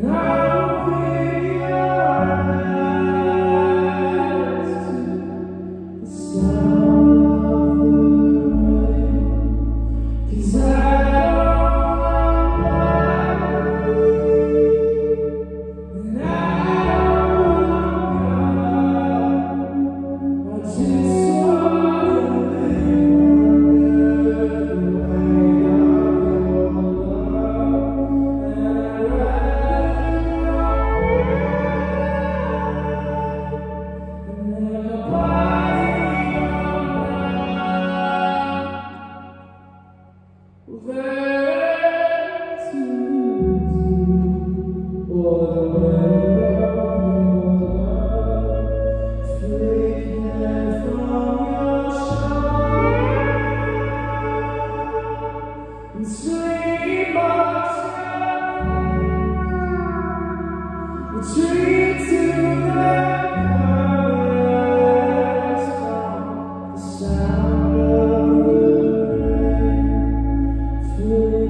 Now Sweet.